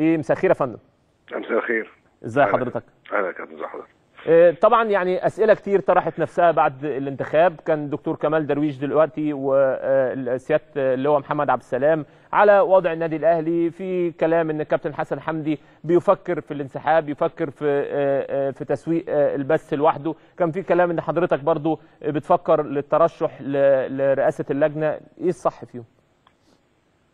مساء الخير يا فندم. مساء الخير. ازي. حضرتك؟ أهلا يا كابتن ازي حضرتك آه، طبعا يعني أسئلة كتير طرحت نفسها بعد الانتخاب. كان دكتور كمال درويش دلوقتي وسياده اللي هو محمد عبد السلام على وضع النادي الأهلي. في كلام إن الكابتن حسن حمدي بيفكر في الانسحاب يفكر في آه، آه، في تسويق البث لوحده. كان في كلام إن حضرتك برضو بتفكر للترشح لرئاسة اللجنة. إيه الصح فيهم؟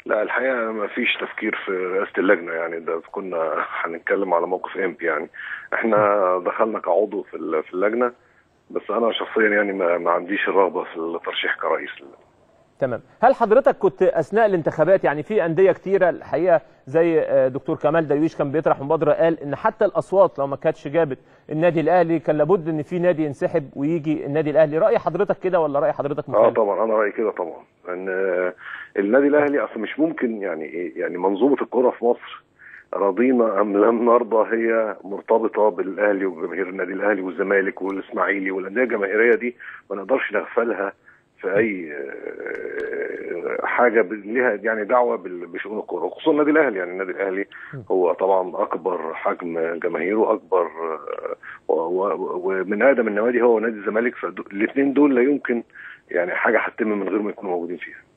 لا الحقيقة ما فيش تفكير في رئاسة اللجنة يعني. ده كنا هنتكلم على موقف إمبي يعني. إحنا دخلنا كعضو في في اللجنة بس أنا شخصيا يعني ما, ما عنديش الرغبة في الترشيح كرئيس. تمام. هل حضرتك كنت أثناء الانتخابات يعني في أندية كتيرة الحقيقة زي آه، دكتور كمال درويش كان بيطرح مبادره قال إن حتى الأصوات لو ما كانتش جابت النادي الأهلي كان لابد إن في نادي ينسحب ويجي النادي الأهلي. رأي حضرتك كده ولا رأي حضرتك آه مختلف طبعا. أنا رأيي كده طبعا. لأن النادي الأهلي أصلا مش ممكن يعني إيه، يعني منظومة الكره في مصر رضينا أم لم نرضى هي مرتبطة بالأهلي وجماهير النادي الأهلي والزمالك والإسماعيلي والأندية الجماهيرية دي ما نقدرش نغفلها في أي آه، حاجة ليها يعني دعوة بشؤون الكورة وخصوصا النادي الأهلي. يعني النادي الأهلي هو طبعا أكبر حجم جماهيره أكبر آه، ومن أقدم النوادي هو نادي الزمالك فالاثنين دول لا يمكن يعني حاجة هتتم من غير ما يكونوا موجودين فيها.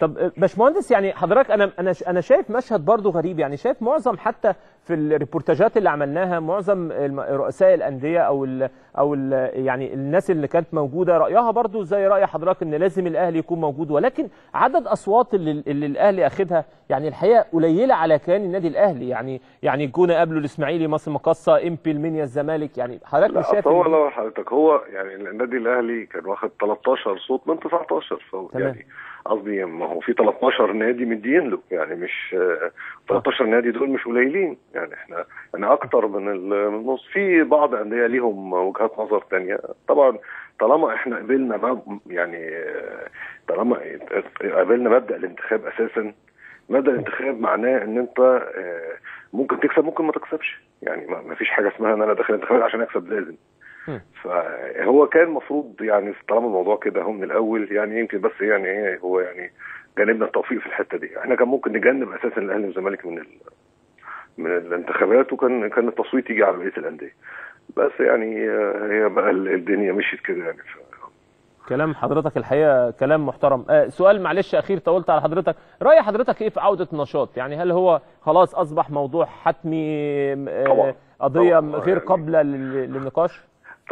طب آه، باشمهندس يعني حضرتك أنا أنا أنا شايف مشهد برضو غريب. يعني شايف معظم حتى في الريبورتاجات اللي عملناها معظم رؤساء الأندية أو ال أو ال يعني الناس اللي كانت موجودة رأيها برضو زي رأي حضرتك إن لازم الأهلي يكون موجود. ولكن عدد أصوات اللي, اللي الأهلي أخدها يعني الحقيقة قليلة على كيان النادي الأهلي. يعني يعني الجونه قبله الإسماعيلي مصر مقاصة إمبي المنيا الزمالك. يعني حضرتك مش شايف هو لو حضرتك هو يعني النادي الأهلي كان واخد 13 صوت من 19 فهو تمام. يعني قصدي ما هو في 13 نادي مدين له يعني مش آه، 13 نادي دول مش قليلين. يعني إحنا يعني أكتر من ال- من النص. في بعض أندية ليهم وجهات نظر تانية. طبعا طالما إحنا قبلنا يعني آه، طالما قابلنا مبدأ الانتخاب أساسا مبدأ الانتخاب معناه إن أنت آه، ممكن تكسب ممكن ما تكسبش. يعني ما فيش حاجة اسمها إن أنا داخل انتخابات عشان أكسب لازم. فهو كان المفروض يعني طالما الموضوع كده هو من الأول يعني يمكن بس يعني إيه هو يعني جانبنا التوفيق في الحتة دي. إحنا كان ممكن نجنب أساسا الأهلي والزمالك من ال... من الانتخابات وكان كان التصويت يجي على بقية الأندية. بس يعني آه، هي بقى ال- الدنيا مشيت كده يعني. ف... كلام حضرتك الحقيقة كلام محترم. آه سؤال معلش أخير طولت على حضرتك. رأي حضرتك إيه في عودة النشاط يعني هل هو خلاص أصبح موضوع حتمي آه. قضية. غير يعني- قابلة لل- للنقاش؟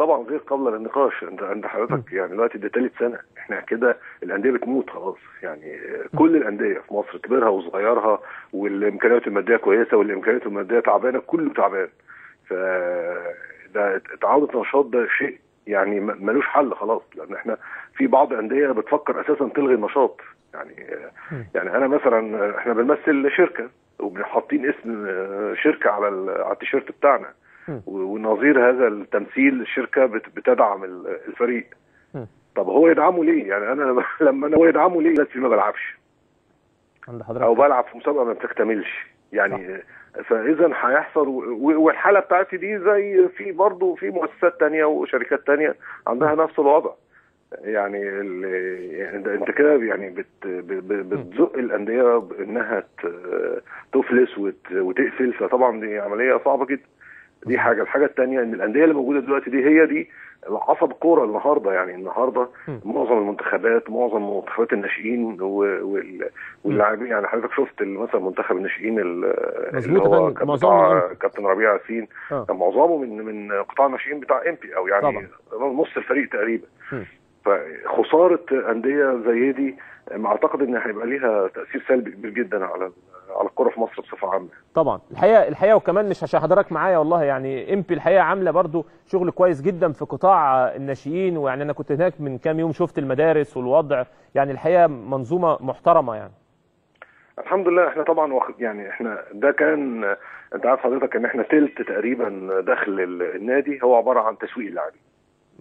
طبعا غير قابلة للنقاش انت عند حضرتك. يعني دلوقتي ده ثالث سنة. إحنا كده الأندية بتموت خلاص. يعني كل الأندية في مصر كبيرها وصغيرها والإمكانيات المادية كويسة والإمكانيات المادية تعبانة كله تعبان. ف ده تعاود نشاط ده شيء يعني ملوش حل خلاص. لأن إحنا في بعض الانديه بتفكر أساسا تلغي النشاط. يعني يعني أنا مثلا إحنا بنمثل شركة وحاطين اسم شركة على على التيشيرت بتاعنا. ونظير هذا التمثيل الشركة بت- بتدعم ال- الفريق. طب هو يدعمه ليه؟ يعني أنا لما- أنا هو يدعمه ليه؟ بس ما بلعبش. عند أو حضرتك بلعب في مسابقة ما بتكتملش. يعني فإذا هيحصل والحالة بتاعتي دي زي في برضه في مؤسسات تانية وشركات تانية عندها نفس الوضع. يعني يعني انت كده يعني بت بتزق الأندية بإنها ت- تفلس وت- وتقفل. فطبعا دي عملية صعبة جدا. دي حاجة الحاجة الثانية إن الأندية اللي موجودة دلوقتي دي هي دي عصب الكوره النهارده يعني النهارده. معظم المنتخبات معظم منتخبات الناشئين واللاعبين يعني حضرتك شفت مثلا منتخب الناشئين ال- اللي هو. كابتن ربيع ياسين آه. معظمه من من قطاع الناشئين بتاع إمبي أو يعني طبعا. نص الفريق تقريبا م. فخسارة أندية زي دي ما أعتقد إن هيبقى ليها تأثير سلبي كبير جدا على على الكرة في مصر بصفة عامة. طبعا. الحقيقة الحقيقة وكمان مش عشان حضرتك معايا والله يعني امبي الحقيقة عاملة برضو شغل كويس جدا في قطاع الناشئين ويعني أنا كنت هناك من كام يوم شفت المدارس والوضع يعني الحقيقة منظومة محترمة يعني. الحمد لله إحنا طبعا واخد يعني إحنا ده كان أنت عارف حضرتك إن إحنا تلت تقريبا دخل ال- النادي هو عبارة عن تسويق اللاعبين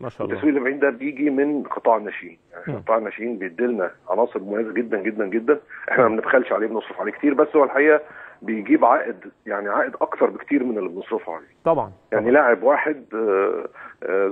ما شاء الله. التسويق اللاعبين ده بيجي من قطاع الناشئين. يعني. قطاع الناشئين بيدي لنا عناصر مميزة جدا جدا جدا. إحنا ما بنبخلش عليه بنصرف عليه كتير. بس هو الحقيقة بيجيب عائد يعني عائد أكتر بكتير من اللي بنصرفه عليه. طبعا يعني لاعب واحد آه،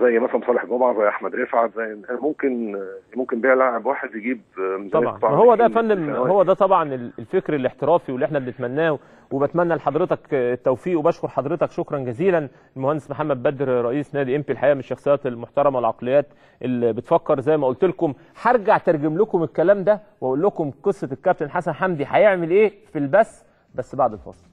زي مثلا صالح جمعة زي أحمد رفعت زي ممكن آه، ممكن بيع لاعب واحد يجيب آه، طبعا. ما هو ده سنوات. هو ده طبعا ال- الفكر الاحترافي واللي إحنا بنتمناه وبتمنى لحضرتك التوفيق وبشكر حضرتك شكرا جزيلا. المهندس محمد بدر رئيس نادي امبي الحقيقة من الشخصيات المحترمة والعقليات اللي بتفكر زي ما قلت لكم. هرجع ترجم لكم الكلام ده وأقول لكم قصة الكابتن حسن حمدي هيعمل إيه في البث بس بعد الفاصل.